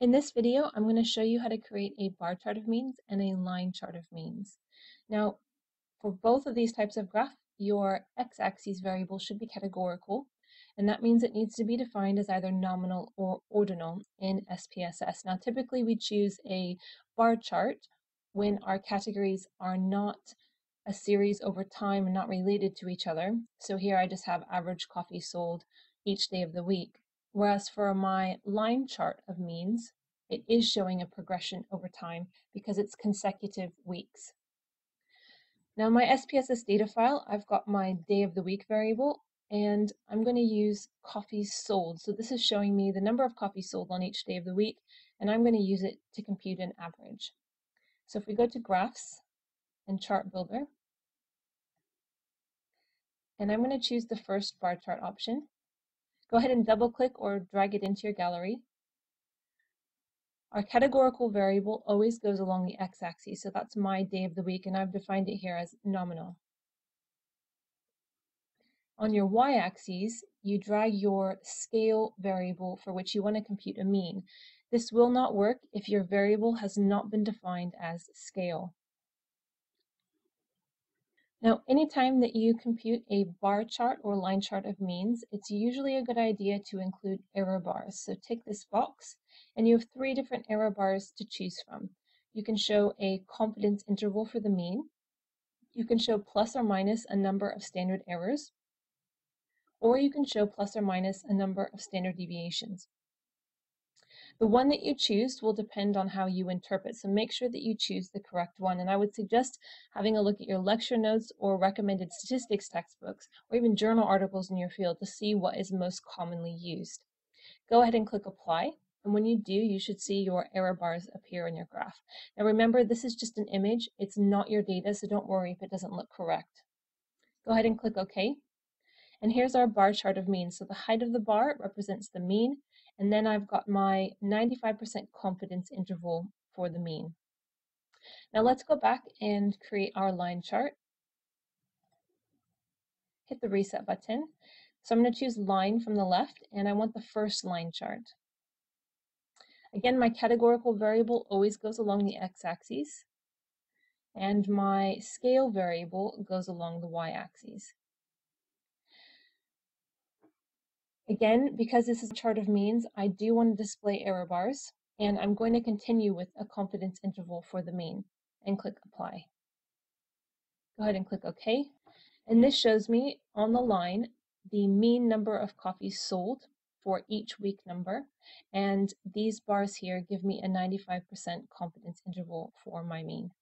In this video, I'm going to show you how to create a bar chart of means and a line chart of means. Now, for both of these types of graph, your x-axis variable should be categorical, and that means it needs to be defined as either nominal or ordinal in SPSS. Now, typically we choose a bar chart when our categories are not a series over time and not related to each other. So here I just have average coffee sold each day of the week. Whereas for my line chart of means, it is showing a progression over time because it's consecutive weeks. Now my SPSS data file, I've got my day of the week variable and I'm going to use coffees sold. So this is showing me the number of coffees sold on each day of the week and I'm going to use it to compute an average. So if we go to graphs and chart builder, and I'm going to choose the first bar chart option. Go ahead and double click or drag it into your gallery. Our categorical variable always goes along the x-axis, so that's my day of the week, and I've defined it here as nominal. On your y-axis, you drag your scale variable for which you want to compute a mean. This will not work if your variable has not been defined as scale. Now, anytime that you compute a bar chart or line chart of means, it's usually a good idea to include error bars. So tick this box, and you have three different error bars to choose from. You can show a confidence interval for the mean. You can show plus or minus a number of standard errors, or you can show plus or minus a number of standard deviations. The one that you choose will depend on how you interpret, so make sure that you choose the correct one. And I would suggest having a look at your lecture notes or recommended statistics textbooks, or even journal articles in your field to see what is most commonly used. Go ahead and click Apply, and when you do, you should see your error bars appear in your graph. Now remember, this is just an image, it's not your data, so don't worry if it doesn't look correct. Go ahead and click OK. And here's our bar chart of means. So the height of the bar represents the mean, and then I've got my 95% confidence interval for the mean. Now let's go back and create our line chart. Hit the reset button. So I'm going to choose line from the left and I want the first line chart. Again, my categorical variable always goes along the x-axis and my scale variable goes along the y-axis. Again, because this is a chart of means, I do want to display error bars, and I'm going to continue with a confidence interval for the mean, and click Apply. Go ahead and click OK. And this shows me on the line the mean number of coffees sold for each week number, and these bars here give me a 95% confidence interval for my mean.